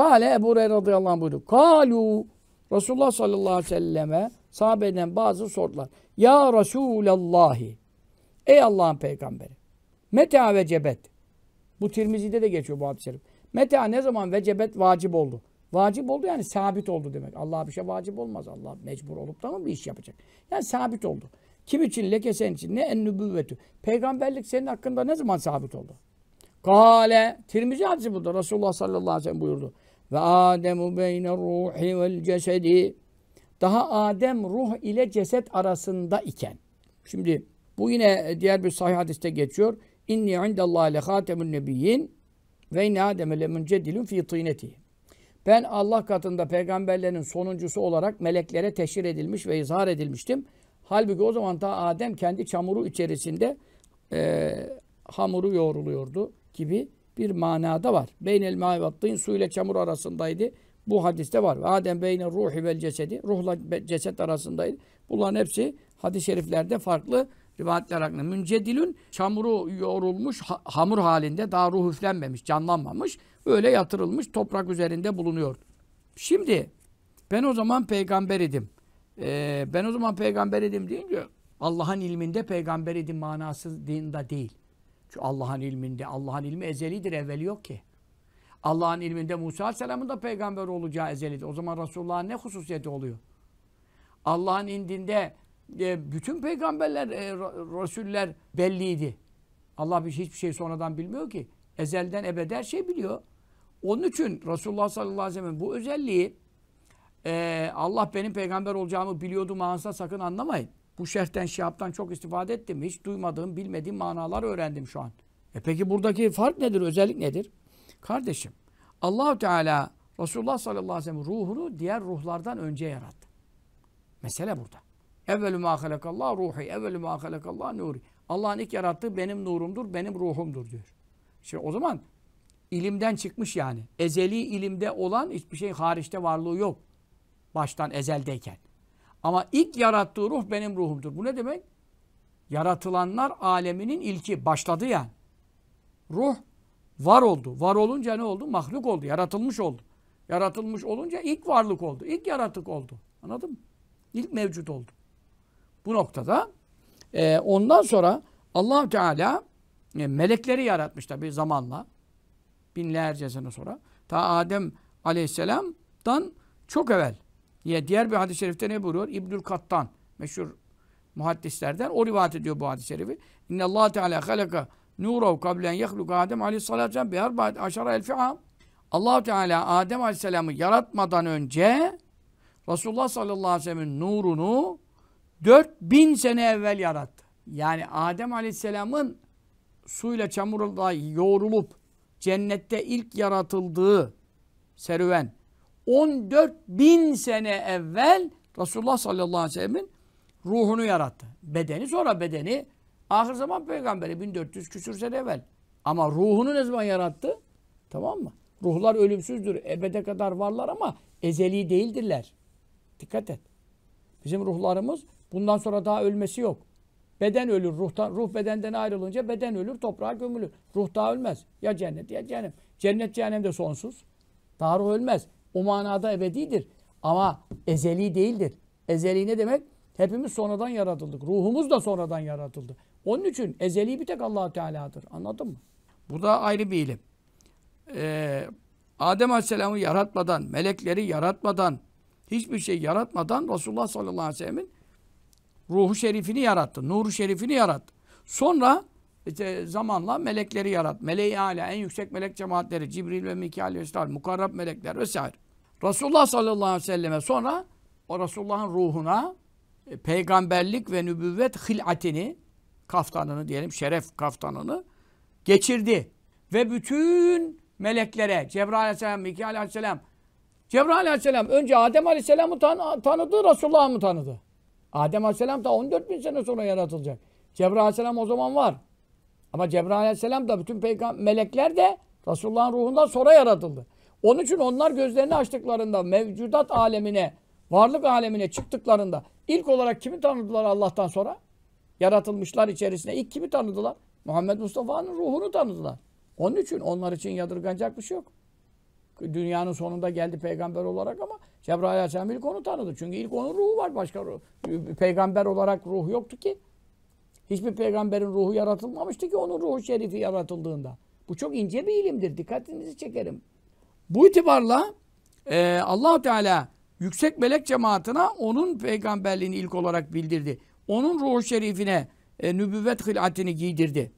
Kale Ebu Hureyre radıyallahu anh buyurdu. Kalu Resulullah sallallahu aleyhi ve selleme sahabeden bazı sordular. Ya Resulallahi Ey Allah'ın peygamberi. Meta vecebet. Bu Tirmizi'de de geçiyor bu hadis-i şerif. Meta ne zaman vecebet vacip oldu? Vacip oldu yani sabit oldu demek. Allah'a bir şey vacip olmaz. Allah mecbur olup da mı bir iş yapacak? Yani sabit oldu. Kim için? Leke senin için. Ne en nübüvvetü. Peygamberlik senin hakkında ne zaman sabit oldu? Kale. Tirmizi hadisi burada. Resulullah sallallahu aleyhi ve sellem buyurdu. Ve Ademu beyne ruhi vel cesedi. Daha Adem ruh ile ceset arasında iken. Şimdi bu yine diğer bir sahih hadiste geçiyor. İnni indallahi le hatemun nebiyyin ve inne Adem'e le muncedilun fi tîneti. Ben Allah katında peygamberlerin sonuncusu olarak meleklere teşhir edilmiş ve izhar edilmiştim. Halbuki o zaman da Adem kendi çamuru içerisinde e, hamuru yoğruluyordu gibi bir manada var. Beynel ma'i ve su ile çamur arasındaydı. Bu hadiste var. Adem beyne ruhi vel cesedi. Ruhla ceset arasındaydı. Bunların hepsi hadis-i şeriflerde farklı rivayetler hakkında. Müncedilün çamuru yoğrulmuş ha- hamur halinde daha ruh üflenmemiş, canlanmamış. Öyle yatırılmış toprak üzerinde bulunuyor. Şimdi ben o zaman peygamber idim. Ee, ben o zaman peygamber idim deyince Allah'ın ilminde peygamber idim manası dinde değil. Çünkü Allah'ın ilminde, Allah'ın ilmi ezelidir, evveli yok ki. Allah'ın ilminde Musa Aleyhisselam'ın da peygamber olacağı ezelidir. O zaman Resulullah'ın ne hususiyeti oluyor? Allah'ın indinde e, bütün peygamberler, e, Resuller belliydi. Allah bir hiçbir şey sonradan bilmiyor ki. Ezelden ebede her şey biliyor. Onun için Resulullah sallallahu aleyhi ve sellem bu özelliği e, Allah benim peygamber olacağımı biliyordu manasına sakın anlamayın. Bu şerhten, şiaptan çok istifade ettim. Hiç duymadığım, bilmediğim manalar öğrendim şu an. E peki buradaki fark nedir, özellik nedir? Kardeşim, Allahu Teala Resulullah sallallahu aleyhi ve sellem ruhunu diğer ruhlardan önce yarattı. Mesele burada. Evvelü mâ halekallah ruhi, evvelü mâ halekallah nuri. Allah'ın ilk yarattığı benim nurumdur, benim ruhumdur diyor. Şimdi o zaman ilimden çıkmış yani. Ezeli ilimde olan hiçbir şey hariçte varlığı yok. Baştan ezeldeyken. Ama ilk yarattığı ruh benim ruhumdur. Bu ne demek? Yaratılanlar aleminin ilki. Başladı yani. Ruh var oldu. Var olunca ne oldu? Mahluk oldu. Yaratılmış oldu. Yaratılmış olunca ilk varlık oldu. İlk yaratık oldu. Anladın mı? İlk mevcut oldu. Bu noktada e, ondan sonra allah Teala e, melekleri yaratmış tabi zamanla. Binlerce sene sonra. Ta Adem Aleyhisselam'dan çok evvel. Niye? Diğer bir hadis-i şerifte ne buyuruyor? İbnül Kattan. Meşhur muhaddislerden. O rivayet ediyor bu hadis-i şerifi. İnne Allah Teala halaka nurav kablen yehluka Adem Aleyhisselatü Vesselam bi arbaat aşara elfi am. allah Teala Adem Aleyhisselam'ı yaratmadan önce Resulullah sallallahu aleyhi ve sellem'in nurunu 4000 sene evvel yarattı. Yani Adem Aleyhisselam'ın suyla çamurla yoğrulup cennette ilk yaratıldığı serüven 14 bin sene evvel Resulullah sallallahu aleyhi ve sellemin ruhunu yarattı. Bedeni sonra bedeni ahir zaman peygamberi 1400 küsür sene evvel. Ama ruhunu ne zaman yarattı? Tamam mı? Ruhlar ölümsüzdür. Ebede kadar varlar ama ezeli değildirler. Dikkat et. Bizim ruhlarımız bundan sonra daha ölmesi yok. Beden ölür. Ruhtan, ruh bedenden ayrılınca beden ölür, toprağa gömülür. Ruh daha ölmez. Ya cennet ya cehennem. Cennet cehennem de sonsuz. Daha ruh ölmez. O manada ebedidir. Ama ezeli değildir. Ezeli ne demek? Hepimiz sonradan yaratıldık. Ruhumuz da sonradan yaratıldı. Onun için ezeli bir tek allah Teala'dır. Anladın mı? Bu da ayrı bir ilim. Ee, Adem Aleyhisselam'ı yaratmadan, melekleri yaratmadan, hiçbir şey yaratmadan Resulullah sallallahu aleyhi ve sellem'in ruhu şerifini yarattı. Nuru şerifini yarattı. Sonra işte zamanla melekleri yarattı. Meleği âlâ, en yüksek melek cemaatleri, Cibril ve Mikail ve İsrail, mukarrab melekler vesaire. Resulullah sallallahu aleyhi ve selleme sonra o Resulullah'ın ruhuna e, peygamberlik ve nübüvvet hilatini, kaftanını diyelim, şeref kaftanını geçirdi. Ve bütün meleklere, Cebrail aleyhisselam, Mikail aleyhisselam, Cebrail aleyhisselam önce Adem aleyhisselamı tan tanıdı, Resulullah'ı mı tanıdı? Adem aleyhisselam da 14 bin sene sonra yaratılacak. Cebrail aleyhisselam o zaman var. Ama Cebrail aleyhisselam da bütün peygam melekler de Resulullah'ın ruhundan sonra yaratıldı. Onun için onlar gözlerini açtıklarında mevcudat alemine, varlık alemine çıktıklarında ilk olarak kimi tanıdılar Allah'tan sonra? Yaratılmışlar içerisinde ilk kimi tanıdılar? Muhammed Mustafa'nın ruhunu tanıdılar. Onun için onlar için yadırganacak bir şey yok. dünyanın sonunda geldi peygamber olarak ama Cebrail Aleyhisselam ilk onu tanıdı. Çünkü ilk onun ruhu var. Başka ruh. Peygamber olarak ruh yoktu ki. Hiçbir peygamberin ruhu yaratılmamıştı ki onun ruhu şerifi yaratıldığında. Bu çok ince bir ilimdir. Dikkatinizi çekerim. Bu itibarla e, allah Teala yüksek melek cemaatine onun peygamberliğini ilk olarak bildirdi. Onun ruhu şerifine e, nübüvvet hilatini giydirdi.